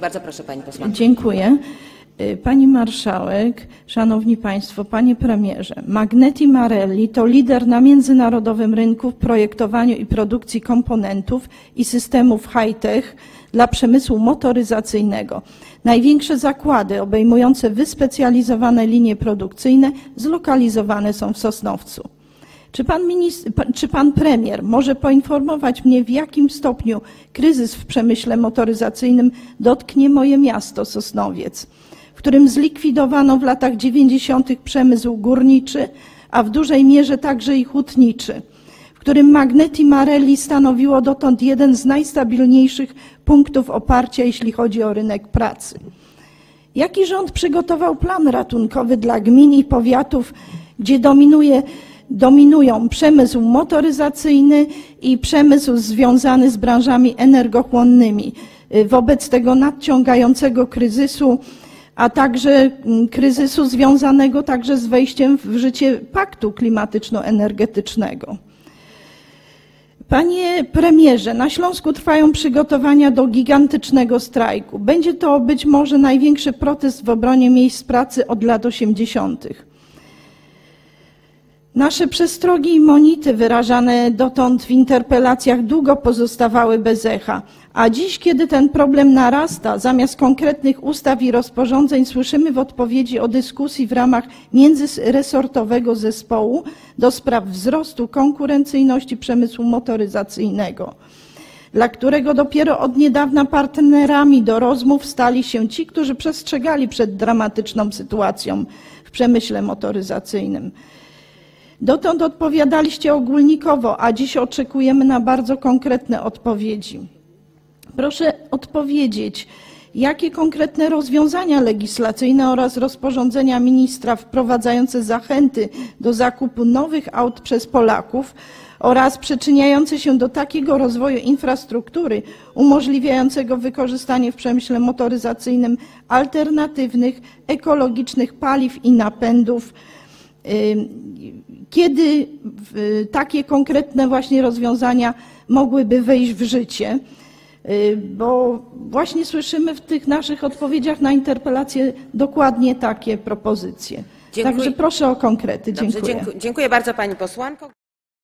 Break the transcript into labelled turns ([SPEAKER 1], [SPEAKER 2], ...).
[SPEAKER 1] Bardzo proszę pani posłanko.
[SPEAKER 2] Dziękuję. Y, Pani marszałek, szanowni państwo, panie premierze, Magneti Marelli to lider na międzynarodowym rynku w projektowaniu i produkcji komponentów i systemów high-tech dla przemysłu motoryzacyjnego. Największe zakłady obejmujące wyspecjalizowane linie produkcyjne zlokalizowane są w Sosnowcu. Czy pan, minis- pa- czy pan premier może poinformować mnie, w jakim stopniu kryzys w przemyśle motoryzacyjnym dotknie moje miasto Sosnowiec, w którym zlikwidowano w latach 90. przemysł górniczy, a w dużej mierze także i hutniczy, w którym Magneti Marelli stanowiło dotąd jeden z najstabilniejszych punktów oparcia, jeśli chodzi o rynek pracy? Jaki rząd przygotował plan ratunkowy dla gmin i powiatów, gdzie dominuje, dominują przemysł motoryzacyjny i przemysł związany z branżami energochłonnymi y, wobec tego nadciągającego kryzysu, a także mm, kryzysu związanego także z wejściem w życie paktu klimatyczno-energetycznego? Panie premierze, na Śląsku trwają przygotowania do gigantycznego strajku. Będzie to być może największy protest w obronie miejsc pracy od lat 80. Nasze przestrogi i monity wyrażane dotąd w interpelacjach długo pozostawały bez echa, a dziś, kiedy ten problem narasta, zamiast konkretnych ustaw i rozporządzeń słyszymy w odpowiedzi o dyskusji w ramach międzyresortowego zespołu do spraw wzrostu konkurencyjności przemysłu motoryzacyjnego, dla którego dopiero od niedawna partnerami do rozmów stali się ci, którzy przestrzegali przed dramatyczną sytuacją w przemyśle motoryzacyjnym. Dotąd odpowiadaliście ogólnikowo, a dziś oczekujemy na bardzo konkretne odpowiedzi. Proszę odpowiedzieć, jakie konkretne rozwiązania legislacyjne oraz rozporządzenia ministra wprowadzające zachęty do zakupu nowych aut przez Polaków oraz przyczyniające się do takiego rozwoju infrastruktury umożliwiającego wykorzystanie w przemyśle motoryzacyjnym alternatywnych, ekologicznych paliw i napędów, y, kiedy takie konkretne właśnie rozwiązania mogłyby wejść w życie, Y, bo właśnie słyszymy w tych naszych odpowiedziach na interpelacje dokładnie takie propozycje.
[SPEAKER 1] Dziękuję.
[SPEAKER 2] Także proszę o konkrety.
[SPEAKER 1] Dobrze,
[SPEAKER 2] Dziękuję.
[SPEAKER 1] dziękuję. Dziękuję bardzo pani posłanko.